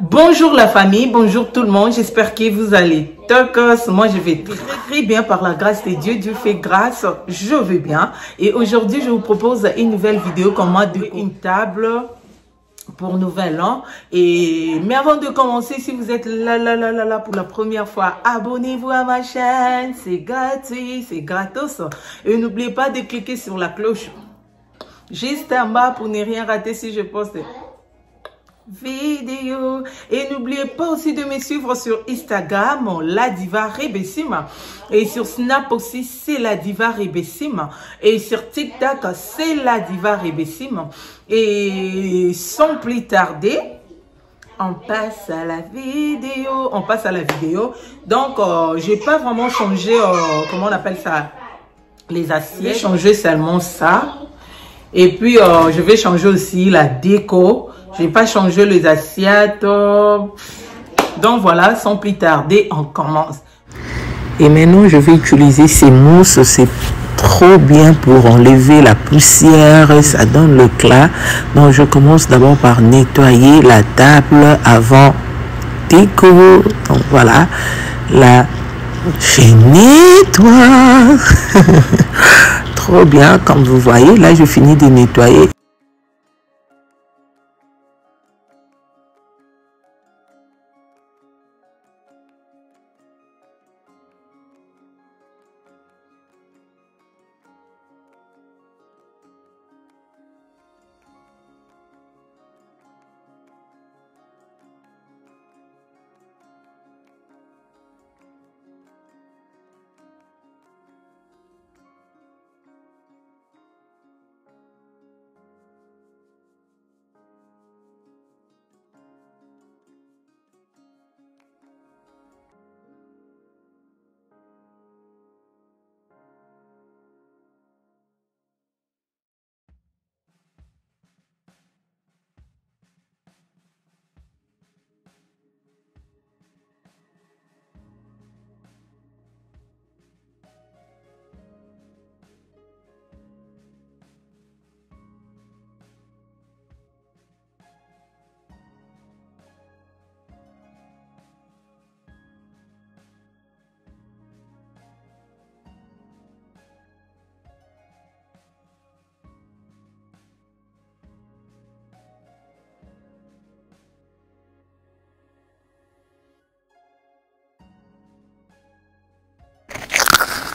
Bonjour la famille, bonjour tout le monde, j'espère que vous allez tocos. Moi je vais très bien par la grâce de Dieu, Dieu fait grâce, je vais bien. Et aujourd'hui je vous propose une nouvelle vidéo comment de une table pour Nouvel An. Et, mais avant de commencer, si vous êtes là, là, là, là, là, pour la première fois, abonnez-vous à ma chaîne. C'est gratuit, c'est gratos. Et n'oubliez pas de cliquer sur la cloche. Juste en bas pour ne rien rater si je poste vidéo. Et n'oubliez pas aussi de me suivre sur Instagram, La Diva Rebessima. Et sur Snap aussi, c'est La Diva Rebessima. Et sur TikTok, c'est La Diva Rebessima. Et sans plus tarder, on passe à la vidéo. On passe à la vidéo. Donc, euh, j'ai pas vraiment changé, euh, comment on appelle ça, les assiettes. J'ai changé seulement ça. Et puis, euh, je vais changer aussi la déco. Je n'ai pas changé les assiettes. Donc voilà, sans plus tarder, on commence. Et maintenant, je vais utiliser ces mousses. C'est trop bien pour enlever la poussière. Ça donne le clat. Donc, je commence d'abord par nettoyer la table avant déco. Donc voilà, la je nettoie. trop bien, comme vous voyez. Là, je finis de nettoyer.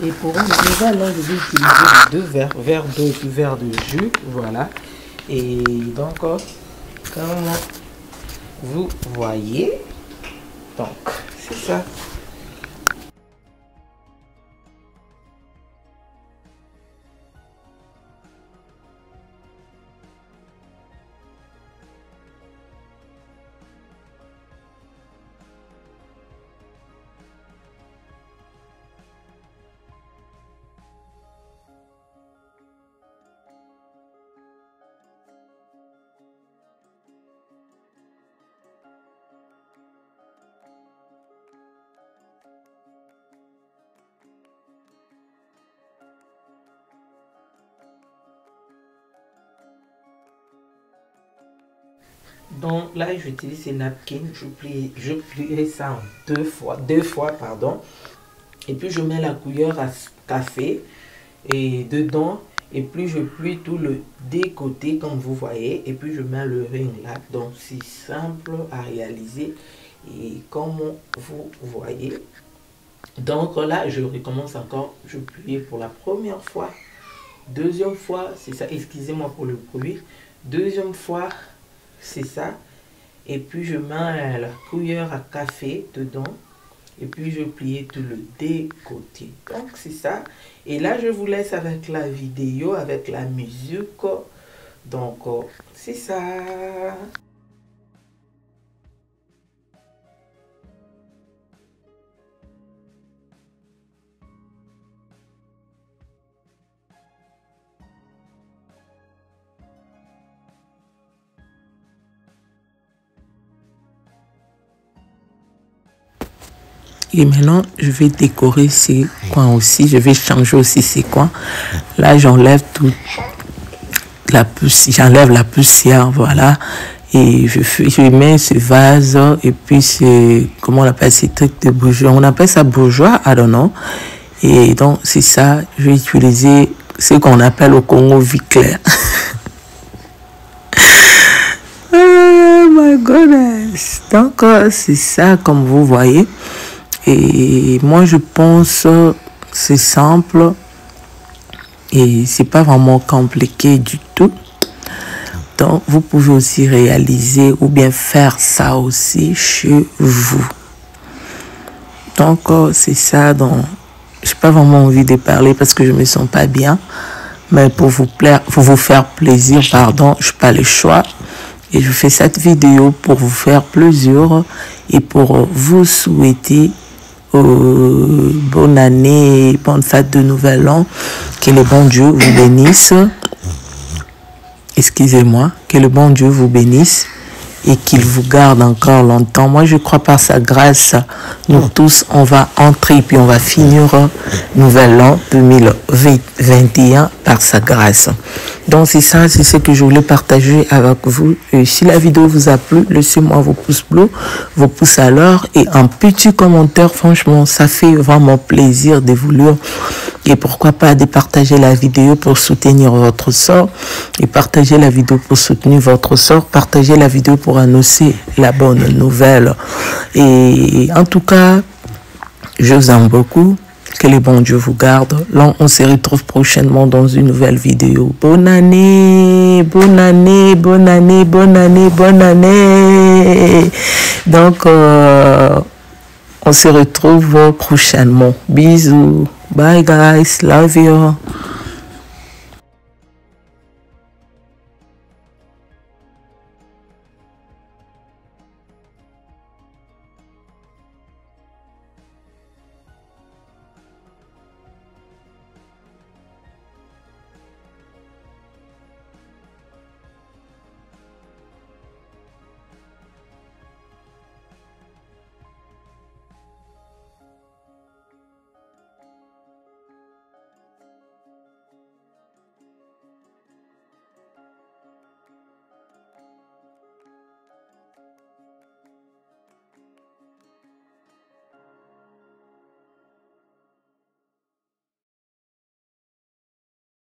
Et pour nouvel, là, je vais utiliser deux verres, verre d'eau et de jus, voilà. Et donc, comme vous voyez, donc, c'est ça. Donc là, j'utilise ces napkins. Je plie, je plie ça en deux fois, deux fois, pardon. Et puis je mets la cuillère à café et dedans. Et puis je plie tout le décoté comme vous voyez. Et puis je mets le ring là. Donc c'est simple à réaliser. Et comme vous voyez. Donc là, je recommence encore. Je plie pour la première fois. Deuxième fois, c'est ça. Excusez-moi pour le bruit. Deuxième fois, c'est ça. Et puis je mets la cuillère à café dedans. Et puis je plie tout le décoté. Donc c'est ça. Et là je vous laisse avec la vidéo, avec la musique. Donc c'est ça. Et maintenant, je vais décorer ces coins aussi. Je vais changer aussi ces coins. Là, j'enlève tout la poussière. J'enlève la poussière, voilà. Et je, mets ce vase et puis comment on appelle ces trucs de bourgeois? On appelle ça bourgeois, I don't know. Et donc c'est ça, je vais utiliser ce qu'on appelle au Congo vie claire. oh my goodness. Donc c'est ça comme vous voyez. Et moi je pense c'est simple et c'est pas vraiment compliqué du tout. Donc, vous pouvez aussi réaliser ou bien faire ça aussi chez vous. Donc, euh, c'est ça dont je n'ai pas vraiment envie de parler parce que je me sens pas bien. Mais pour vous plaire, pour vous faire plaisir, pardon, je pas le choix. Et je fais cette vidéo pour vous faire plaisir et pour vous souhaiter bonne année, bonne fête de Nouvel An. Que le bon Dieu vous bénisse. Excusez-moi. Que le bon Dieu vous bénisse et qu'il vous garde encore longtemps. Moi, je crois par sa grâce, nous tous, on va entrer puis on va finir Nouvel An 2021 par sa grâce. Donc, c'est ça, c'est ce que je voulais partager avec vous. Et si la vidéo vous a plu, laissez-moi vos pouces bleus, vos pouces à l'heure et un petit commentaire. Franchement, ça fait vraiment plaisir de vous lire. Et pourquoi pas de partager la vidéo pour soutenir votre sort et partager la vidéo pour soutenir votre sort, partager la vidéo pour annoncer la bonne nouvelle. Et en tout cas, je vous aime beaucoup. Que le bon Dieu vous garde. Là, on se retrouve prochainement dans une nouvelle vidéo. Bonne année, bonne année, bonne année, bonne année, bonne année. Donc, euh, on se retrouve prochainement. Bisous. Bye guys. Love you.